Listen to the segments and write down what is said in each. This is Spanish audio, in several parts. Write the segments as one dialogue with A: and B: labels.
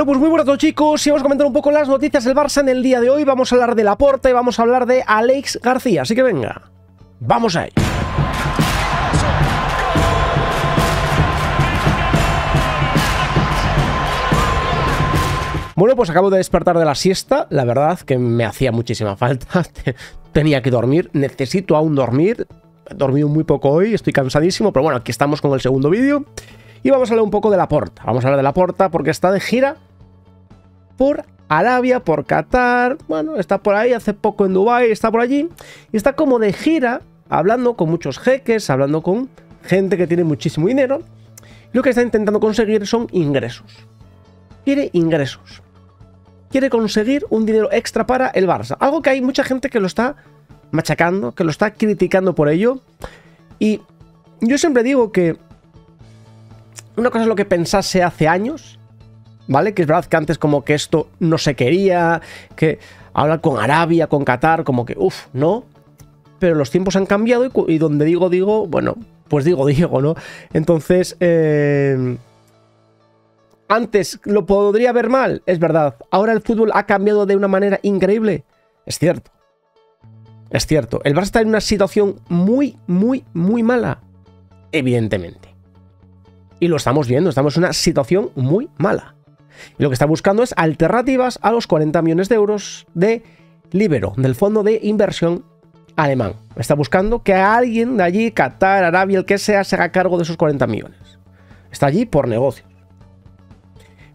A: No, pues muy buenas chicos, y vamos a comentar un poco las noticias del Barça en el día de hoy. Vamos a hablar de Laporta y vamos a hablar de Alex García. Así que venga, vamos ahí. Bueno, pues acabo de despertar de la siesta, la verdad que me hacía muchísima falta, tenía que dormir, necesito aún dormir, he dormido muy poco hoy, estoy cansadísimo, pero bueno, aquí estamos con el segundo vídeo. Y vamos a hablar un poco de la porta, vamos a hablar de la porta porque está de gira por Arabia, por Qatar, bueno, está por ahí, hace poco en Dubai, está por allí y está como de gira, hablando con muchos jeques, hablando con gente que tiene muchísimo dinero, lo que está intentando conseguir son ingresos. Quiere ingresos quiere conseguir un dinero extra para el Barça. Algo que hay mucha gente que lo está machacando, que lo está criticando por ello. Y yo siempre digo que una cosa es lo que pensase hace años, ¿vale? Que es verdad que antes como que esto no se quería, que hablar con Arabia, con Qatar, como que, uff, no. Pero los tiempos han cambiado y, donde digo, digo, bueno, pues digo, digo, ¿no? Entonces, eh, antes lo podría ver mal, es verdad. Ahora el fútbol ha cambiado de una manera increíble. Es cierto. Es cierto. El Barça está en una situación muy, muy, muy mala. Evidentemente. Y lo estamos viendo, estamos en una situación muy mala. Y lo que está buscando es alternativas a los 40 millones de euros de Libero, del fondo de inversión alemán. Está buscando que alguien de allí, Qatar, Arabia, el que sea, se haga cargo de esos 40 millones. Está allí por negocio.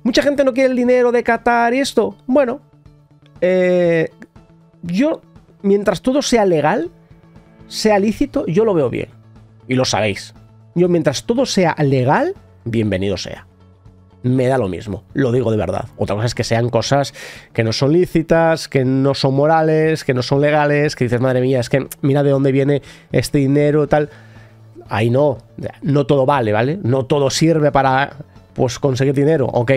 A: Mucha gente no quiere el dinero de Qatar y esto. Bueno, eh, yo, mientras todo sea legal, sea lícito, yo lo veo bien. Y lo sabéis. Yo, mientras todo sea legal, bienvenido sea. Me da lo mismo, lo digo de verdad. Otra cosa es que sean cosas que no son lícitas, que no son morales, que no son legales, que dices, madre mía, es que mira de dónde viene este dinero, tal. Ahí no, no todo vale, ¿vale? No todo sirve para pues conseguir dinero, ok.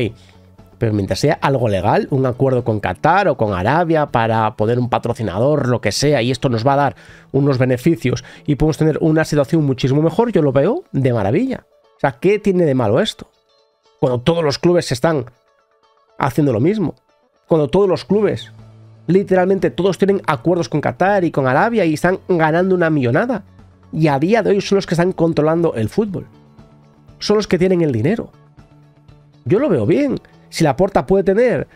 A: Pero mientras sea algo legal, un acuerdo con Qatar o con Arabia para poder un patrocinador, lo que sea, y esto nos va a dar unos beneficios y podemos tener una situación muchísimo mejor, yo lo veo de maravilla. O sea, ¿qué tiene de malo esto? Cuando todos los clubes están haciendo lo mismo. Cuando todos los clubes, literalmente todos tienen acuerdos con Qatar y con Arabia y están ganando una millonada. Y a día de hoy son los que están controlando el fútbol. Son los que tienen el dinero. Yo lo veo bien. Si la porta puede tener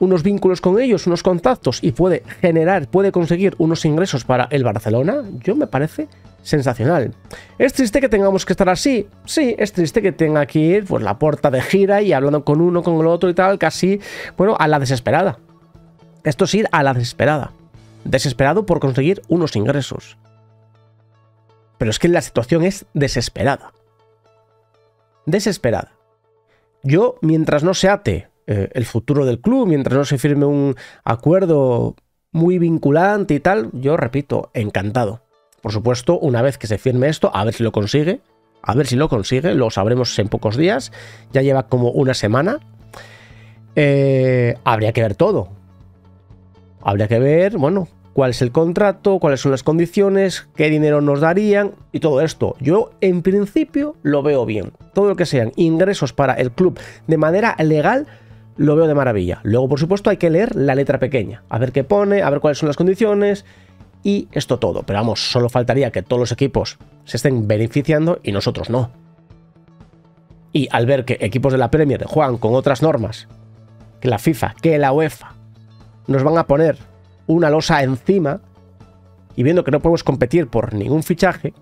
A: unos vínculos con ellos, unos contactos y puede generar, puede conseguir unos ingresos para el Barcelona, yo me parece sensacional. ¿Es triste que tengamos que estar así? Sí, es triste que tenga que ir pues, la puerta de gira y hablando con uno, con el otro y tal, casi, bueno, a la desesperada. Esto es ir a la desesperada. Desesperado por conseguir unos ingresos. Pero es que la situación es desesperada. Desesperada. Yo, mientras no se ate eh, el futuro del club, mientras no se firme un acuerdo muy vinculante y tal, yo repito, encantado. Por supuesto, una vez que se firme esto, a ver si lo consigue, a ver si lo consigue, lo sabremos en pocos días, ya lleva como una semana. Eh, habría que ver todo. Habría que ver, bueno, cuál es el contrato, cuáles son las condiciones, qué dinero nos darían y todo esto. Yo en principio lo veo bien. Todo lo que sean ingresos para el club de manera legal lo veo de maravilla. Luego, por supuesto, hay que leer la letra pequeña, a ver qué pone, a ver cuáles son las condiciones y esto todo. Pero vamos, solo faltaría que todos los equipos se estén beneficiando y nosotros no. Y al ver que equipos de la Premier juegan con otras normas, que la FIFA, que la UEFA, nos van a poner una losa encima y viendo que no podemos competir por ningún fichaje,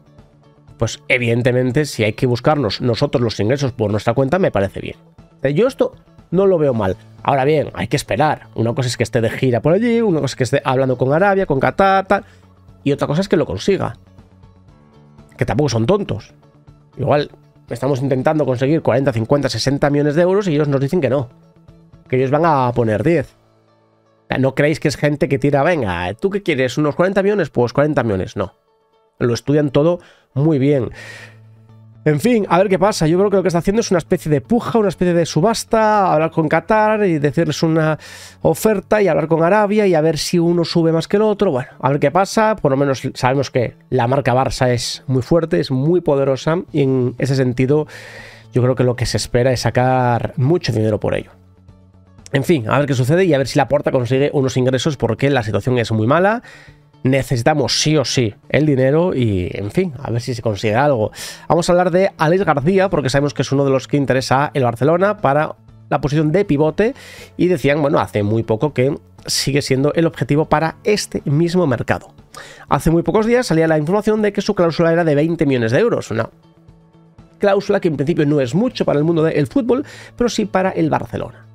A: pues evidentemente si hay que buscarnos nosotros los ingresos por nuestra cuenta me parece bien. Yo esto no lo veo mal. Ahora bien, hay que esperar. Una cosa es que esté de gira por allí, una cosa es que esté hablando con Arabia, con Qatar, tal, y otra cosa es que lo consiga. Que tampoco son tontos. Igual estamos intentando conseguir 40, 50, 60 millones de euros y ellos nos dicen que no. Que ellos van a poner 10. No creéis que es gente que tira, venga, ¿tú qué quieres? ¿Unos 40 millones? Pues 40 millones. No. Lo estudian todo muy bien. En fin, a ver qué pasa. Yo creo que lo que está haciendo es una especie de puja, una especie de subasta, hablar con Qatar y decirles una oferta y hablar con Arabia y a ver si uno sube más que el otro. Bueno, a ver qué pasa. Por lo menos sabemos que la marca Barça es muy fuerte, es muy poderosa y en ese sentido yo creo que lo que se espera es sacar mucho dinero por ello. En fin, a ver qué sucede y a ver si la Porta consigue unos ingresos porque la situación es muy mala. Necesitamos sí o sí el dinero y, en fin, a ver si se consigue algo. Vamos a hablar de Alex García porque sabemos que es uno de los que interesa el Barcelona para la posición de pivote y decían, bueno, hace muy poco que sigue siendo el objetivo para este mismo mercado. Hace muy pocos días salía la información de que su cláusula era de 20 millones de euros, una cláusula que en principio no es mucho para el mundo del fútbol, pero sí para el Barcelona.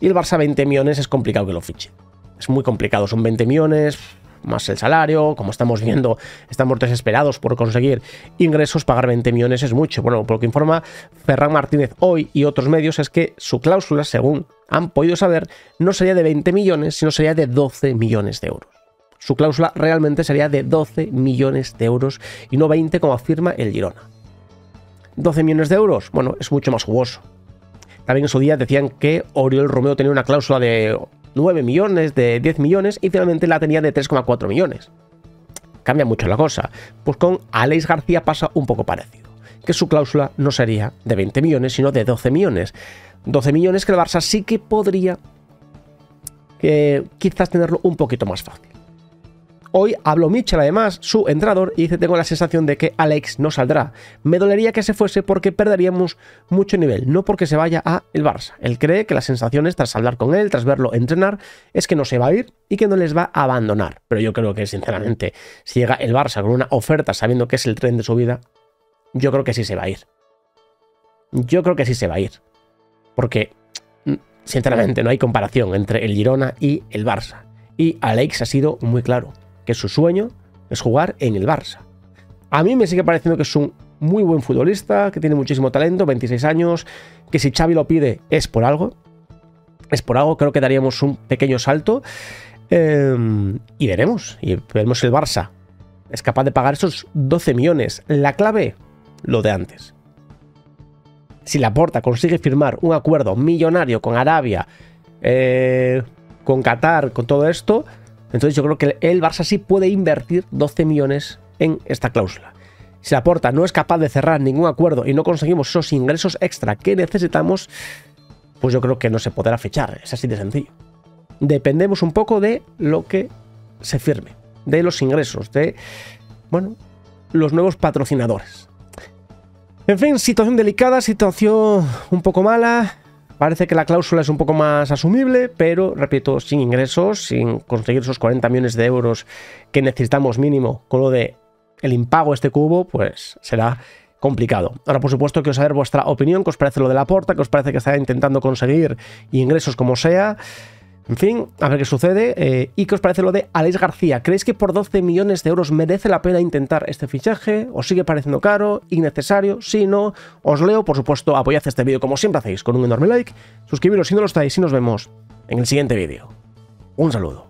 A: Y el Barça 20 millones es complicado que lo fiche. Es muy complicado, son 20 millones, más el salario, como estamos viendo, estamos desesperados por conseguir ingresos, pagar 20 millones es mucho. Bueno, por lo que informa Ferran Martínez hoy y otros medios es que su cláusula, según han podido saber, no sería de 20 millones, sino sería de 12 millones de euros. Su cláusula realmente sería de 12 millones de euros y no 20 como afirma el Girona. 12 millones de euros, bueno, es mucho más jugoso. También en su día decían que Oriol Romeo tenía una cláusula de 9 millones, de 10 millones y finalmente la tenía de 3,4 millones. Cambia mucho la cosa. Pues con Alex García pasa un poco parecido. Que su cláusula no sería de 20 millones, sino de 12 millones. 12 millones que el Barça sí que podría quizás tenerlo un poquito más fácil. Hoy habló Mitchell, además, su entrenador, y dice: Tengo la sensación de que Alex no saldrá. Me dolería que se fuese porque perderíamos mucho nivel, no porque se vaya a el Barça. Él cree que las sensaciones tras hablar con él, tras verlo entrenar, es que no se va a ir y que no les va a abandonar. Pero yo creo que, sinceramente, si llega el Barça con una oferta sabiendo que es el tren de su vida, yo creo que sí se va a ir. Yo creo que sí se va a ir. Porque, mm, sinceramente, no hay comparación entre el Girona y el Barça. Y Alex ha sido muy claro que su sueño es jugar en el Barça. A mí me sigue pareciendo que es un muy buen futbolista, que tiene muchísimo talento, 26 años, que si Xavi lo pide es por algo. Es por algo, creo que daríamos un pequeño salto. Em, y veremos, y veremos el Barça es capaz de pagar esos 12 millones. La clave, lo de antes. Si la Porta consigue firmar un acuerdo millonario con Arabia, eh, con Qatar, con todo esto, entonces yo creo que el Barça sí puede invertir 12 millones en esta cláusula. Si la Porta no es capaz de cerrar ningún acuerdo y no conseguimos esos ingresos extra que necesitamos, pues yo creo que no se podrá fichar. Es así de sencillo. Dependemos un poco de lo que se firme, de los ingresos, de, bueno, los nuevos patrocinadores. En fin, situación delicada, situación un poco mala. Parece que la cláusula es un poco más asumible, pero repito, sin ingresos, sin conseguir esos 40 millones de euros que necesitamos mínimo con lo de el impago este cubo, pues será complicado. Ahora, por supuesto, quiero saber vuestra opinión, qué os parece lo de la porta, qué os parece que está intentando conseguir ingresos como sea. En fin, a ver qué sucede. Eh, ¿Y qué os parece lo de Alex García? ¿Creéis que por 12 millones de euros merece la pena intentar este fichaje? ¿Os sigue pareciendo caro? ¿Innecesario? Si no, os leo. Por supuesto, apoyad este vídeo como siempre hacéis con un enorme like. Suscribiros si no lo estáis y nos vemos en el siguiente vídeo. Un saludo.